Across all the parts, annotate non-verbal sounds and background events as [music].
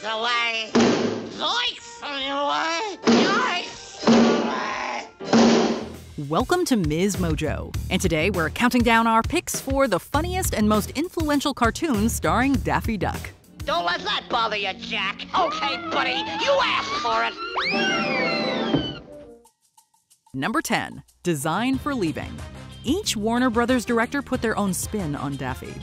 delay. Zoinks! Delay. Yikes! Delay. Welcome to Ms. Mojo, and today we're counting down our picks for the funniest and most influential cartoons starring Daffy Duck. Don't let that bother you, Jack. Okay, buddy, you asked for it. Number 10 Design for Leaving. Each Warner Brothers director put their own spin on Daffy.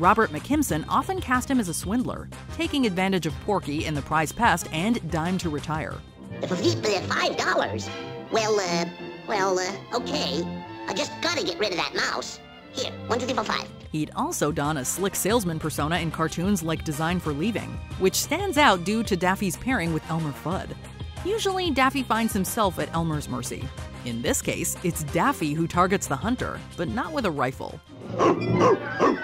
Robert McKimson often cast him as a swindler, taking advantage of Porky in The Prize Pest and Dime to Retire. Five dollars? Well, uh, well, uh, okay. I just gotta get rid of that mouse. Here, one, two, three, four, five. He'd also don a slick salesman persona in cartoons like Design for Leaving, which stands out due to Daffy's pairing with Elmer Fudd. Usually, Daffy finds himself at Elmer's mercy. In this case, it's Daffy who targets the hunter, but not with a rifle. [laughs]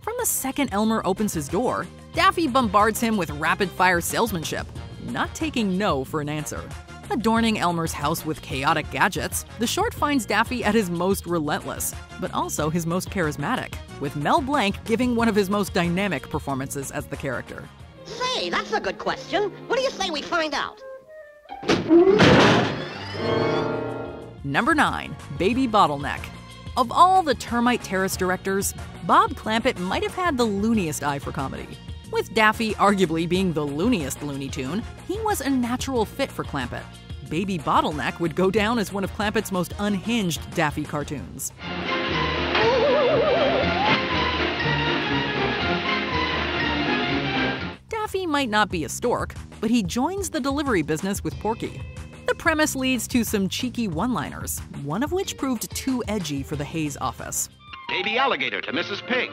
From the second Elmer opens his door, Daffy bombards him with rapid fire salesmanship, not taking no for an answer. Adorning Elmer's house with chaotic gadgets, the short finds Daffy at his most relentless, but also his most charismatic, with Mel Blanc giving one of his most dynamic performances as the character. Say, that's a good question. What do you say we find out? Number 9. Baby Bottleneck. Of all the Termite Terrace directors, Bob Clampett might have had the looniest eye for comedy. With Daffy arguably being the looniest Looney Tune, he was a natural fit for Clampett. Baby Bottleneck would go down as one of Clampett's most unhinged Daffy cartoons. Daffy might not be a stork, but he joins the delivery business with Porky. The premise leads to some cheeky one liners, one of which proved too edgy for the Hays office. Baby alligator to Mrs. Pig.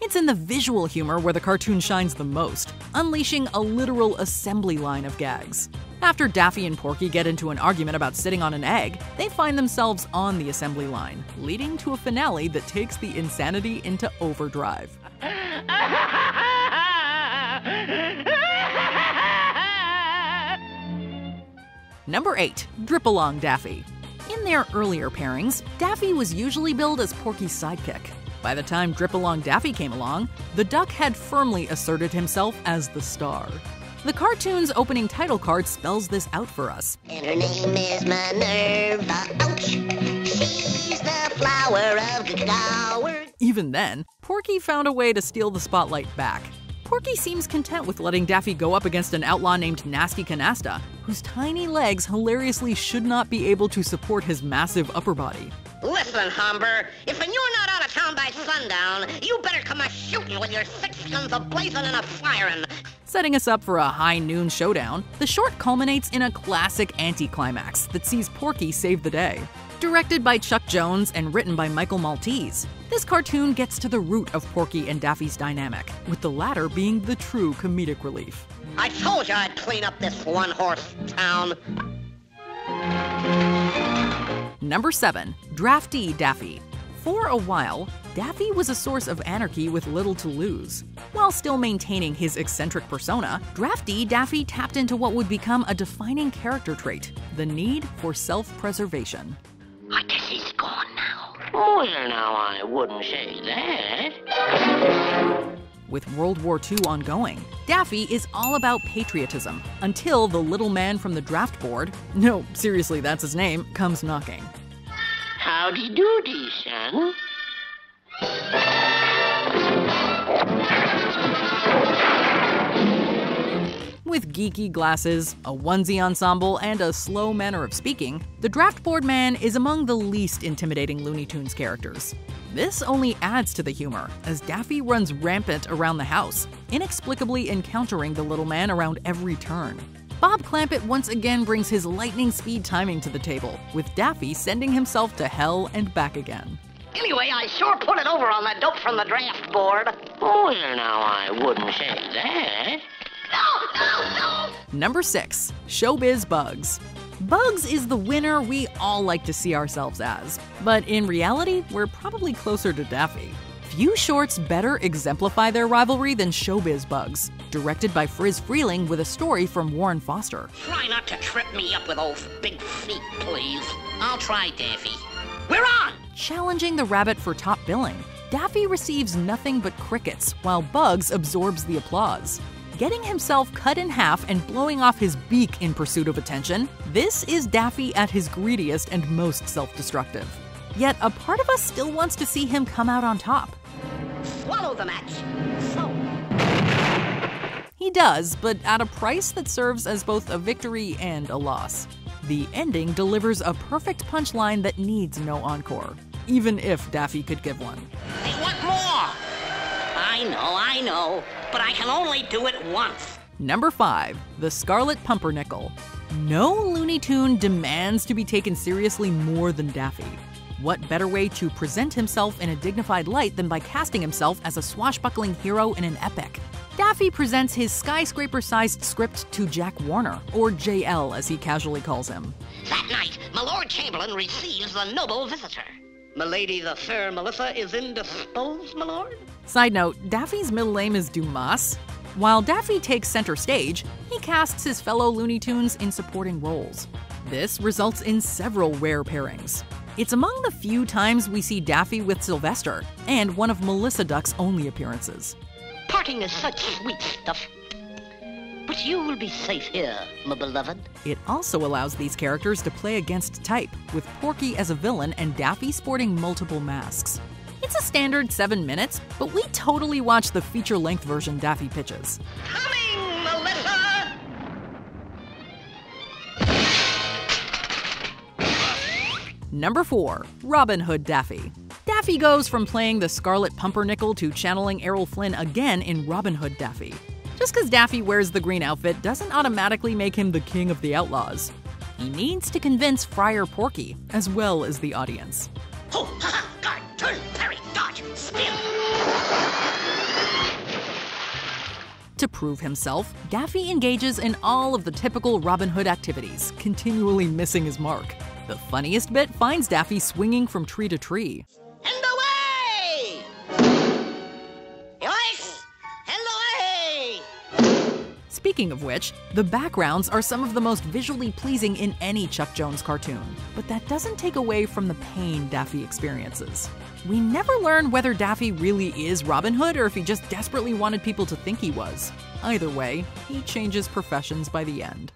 It's in the visual humor where the cartoon shines the most, unleashing a literal assembly line of gags. After Daffy and Porky get into an argument about sitting on an egg, they find themselves on the assembly line, leading to a finale that takes the insanity into overdrive. [laughs] Number 8. Drip Along Daffy. In their earlier pairings, Daffy was usually billed as Porky's sidekick. By the time Drip Along Daffy came along, the duck had firmly asserted himself as the star. The cartoon's opening title card spells this out for us. And her name is Minerva. Ouch! She's the flower of Gower. Even then, Porky found a way to steal the spotlight back. Porky seems content with letting Daffy go up against an outlaw named Nasty Canasta, whose tiny legs hilariously should not be able to support his massive upper body. Listen, Humber, if you're not out of town by sundown, you better come a shooting with your six guns a blazing and a firing. Setting us up for a high noon showdown, the short culminates in a classic anticlimax that sees Porky save the day. Directed by Chuck Jones and written by Michael Maltese, this cartoon gets to the root of Porky and Daffy's dynamic, with the latter being the true comedic relief. I told you I'd clean up this one horse town. Number 7. Draftee Daffy. For a while, Daffy was a source of anarchy with little to lose. While still maintaining his eccentric persona, Draftee Daffy tapped into what would become a defining character trait the need for self preservation. I guess he's gone now. Oh, you know, I wouldn't say that. With World War II ongoing, Daffy is all about patriotism until the little man from the draft board [laughs] no, seriously, that's his name comes knocking. Howdy doody, son. With geeky glasses, a onesie ensemble, and a slow manner of speaking, the Draft Board Man is among the least intimidating Looney Tunes characters. This only adds to the humor, as Daffy runs rampant around the house, inexplicably encountering the little man around every turn. Bob Clampett once again brings his lightning speed timing to the table, with Daffy sending himself to hell and back again. Anyway, I sure put it over on that dope from the draft board. Oh, you know, I wouldn't say that. No, no, no! Number 6. Showbiz Bugs. Bugs is the winner we all like to see ourselves as, but in reality, we're probably closer to Daffy. Few shorts better exemplify their rivalry than Showbiz Bugs, directed by Friz Freleng with a story from Warren Foster. Try not to trip me up with those big feet, please. I'll try, Daffy. We're on! Challenging the rabbit for top billing, Daffy receives nothing but crickets while Bugs absorbs the applause. Getting himself cut in half and blowing off his beak in pursuit of attention, this is Daffy at his greediest and most self destructive. Yet a part of us still wants to see him come out on top. Swallow the match. So. He does, but at a price that serves as both a victory and a loss. The ending delivers a perfect punchline that needs no encore, even if Daffy could give one. They want more! I know, I know, but I can only do it once. Number 5. The Scarlet Pumpernickel. No Looney Tune demands to be taken seriously more than Daffy. What better way to present himself in a dignified light than by casting himself as a swashbuckling hero in an epic? Daffy presents his skyscraper sized script to Jack Warner, or JL as he casually calls him. That night, my Lord Chamberlain receives the noble visitor. Milady the fair Melissa is indisposed, my lord? Side note Daffy's middle name is Dumas. While Daffy takes center stage, he casts his fellow Looney Tunes in supporting roles. This results in several rare pairings. It's among the few times we see Daffy with Sylvester, and one of Melissa Duck's only appearances. Parting is such sweet stuff. But you will be safe here, my beloved. It also allows these characters to play against type, with Porky as a villain and Daffy sporting multiple masks. It's a standard seven minutes, but we totally watch the feature length version Daffy pitches. Coming, Melissa! Number 4. Robin Hood Daffy. Daffy goes from playing the Scarlet Pumpernickel to channeling Errol Flynn again in Robin Hood Daffy. Just because Daffy wears the green outfit doesn't automatically make him the king of the outlaws. He needs to convince Friar Porky, as well as the audience. Ho, ha, ha, guard, turn, parry, dodge, spin! To prove himself, Daffy engages in all of the typical Robin Hood activities, continually missing his mark. The funniest bit finds Daffy swinging from tree to tree. Speaking of which, the backgrounds are some of the most visually pleasing in any Chuck Jones cartoon, but that doesn't take away from the pain Daffy experiences. We never learn whether Daffy really is Robin Hood or if he just desperately wanted people to think he was. Either way, he changes professions by the end.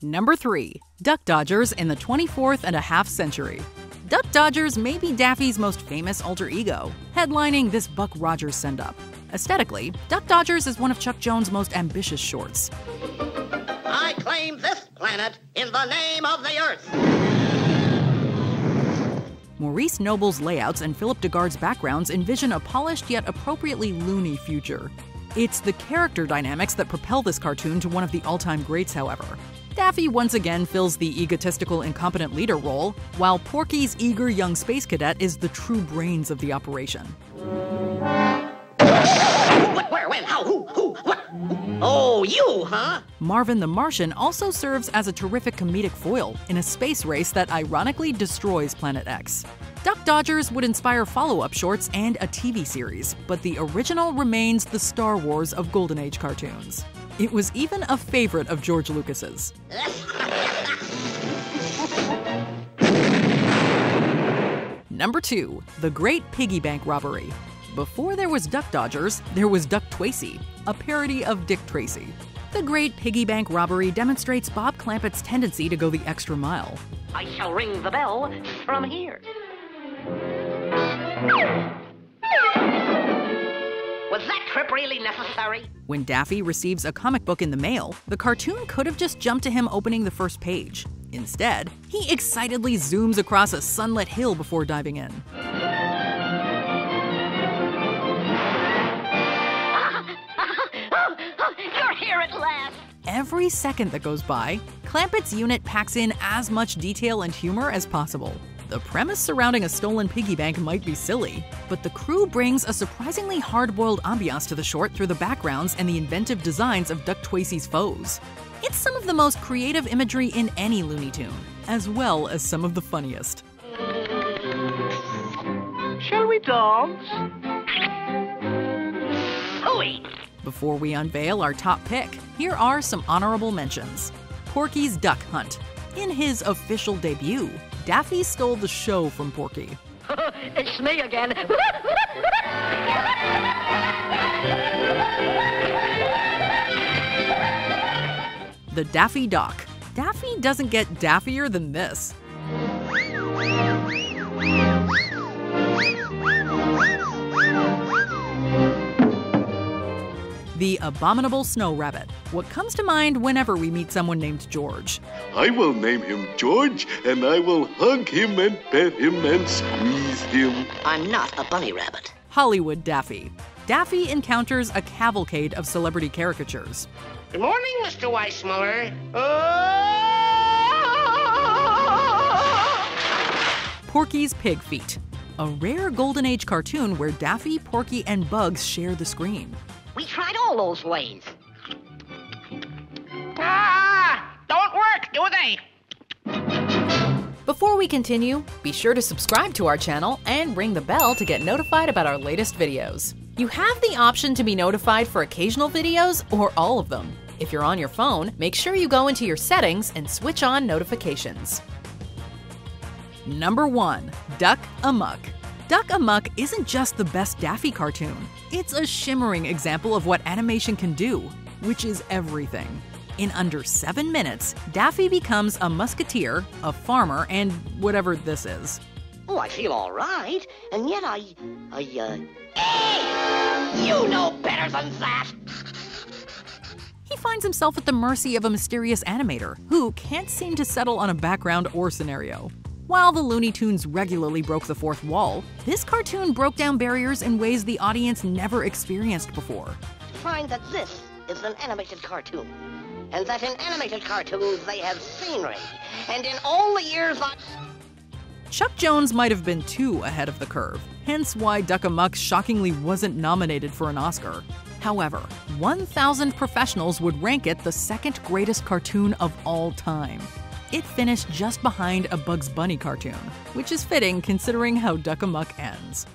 Number 3. Duck Dodgers in the 24th and a half century. Duck Dodgers may be Daffy's most famous alter ego, headlining this Buck Rogers send up. Aesthetically, Duck Dodgers is one of Chuck Jones' most ambitious shorts. I claim this planet in the name of the Earth. Maurice Noble's layouts and Philip DeGuard's backgrounds envision a polished yet appropriately loony future. It's the character dynamics that propel this cartoon to one of the all time greats, however. Daffy once again fills the egotistical, incompetent leader role, while Porky's eager young space cadet is the true brains of the operation. What, where, when, how, who, who, what? Oh, you, huh? Marvin the Martian also serves as a terrific comedic foil in a space race that ironically destroys Planet X. Duck Dodgers would inspire follow up shorts and a TV series, but the original remains the Star Wars of Golden Age cartoons. It was even a favorite of George Lucas's. Number 2. The Great Piggy Bank Robbery. Before there was Duck Dodgers, there was Duck Tracy, a parody of Dick Tracy. The Great Piggy Bank Robbery demonstrates Bob Clampett's tendency to go the extra mile. I shall ring the bell from here. Was that trip really necessary? When Daffy receives a comic book in the mail, the cartoon could have just jumped to him opening the first page. Instead, he excitedly zooms across a sunlit hill before diving in. [laughs] You're here at last. Every second that goes by, Clampett's unit packs in as much detail and humor as possible. The premise surrounding a stolen piggy bank might be silly, but the crew brings a surprisingly hard boiled ambiance to the short through the backgrounds and the inventive designs of Duck Tracy's foes. It's some of the most creative imagery in any Looney Tune, as well as some of the funniest. Shall we dance? Hooey! Before we unveil our top pick, here are some honorable mentions. Porky's Duck Hunt. In his official debut, Daffy stole the show from Porky. [laughs] it's me again. The Daffy Doc. Daffy doesn't get daffier than this. The Abominable Snow Rabbit. What comes to mind whenever we meet someone named George? I will name him George, and I will hug him and pet him and squeeze him. I'm not a bunny rabbit. Hollywood Daffy. Daffy encounters a cavalcade of celebrity caricatures. Good morning, Mr. Weissmuller. Porky Pig's Feat. A rare Golden Age cartoon where Daffy, Porky, and Bugs share the screen. We tried all those ways. Ah! Don't work, do they? Before we continue, be sure to subscribe to our channel and ring the bell to get notified about our latest videos. You have the option to be notified for occasional videos or all of them. If you're on your phone, make sure you go into your settings and switch on notifications. Number 1. Duck Amuck. Duck Amuck isn't just the best Daffy cartoon, it's a shimmering example of what animation can do, which is everything. In under seven minutes, Daffy becomes a musketeer, a farmer, and whatever this is. Oh, I feel all right, and yet I, I, uh... Hey! You know better than that! He finds himself at the mercy of a mysterious animator who can't seem to settle on a background or scenario. While the Looney Tunes regularly broke the fourth wall, this cartoon broke down barriers in ways the audience never experienced before. Find that this is an animated cartoon, and that in animated cartoons they have scenery, and in all the years I... Chuck Jones might have been too ahead of the curve, hence why Duck Amuck shockingly wasn't nominated for an Oscar. However, 1,000 professionals would rank it the second greatest cartoon of all time. It finished just behind a Bugs Bunny cartoon, which is fitting considering how Duck Amuck ends.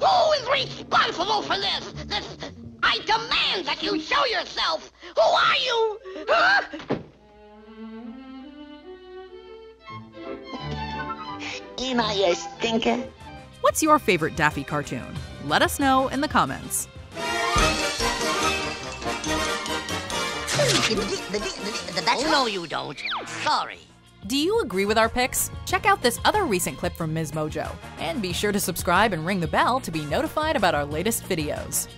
Who is responsible for this? This... I demand that you show yourself! Who are you? Huh? Am I a stinker? What's your favorite Daffy cartoon? Let us know in the comments. Oh, no, you don't. Sorry. Do you agree with our picks? Check out this other recent clip from Ms. Mojo. And be sure to subscribe and ring the bell to be notified about our latest videos.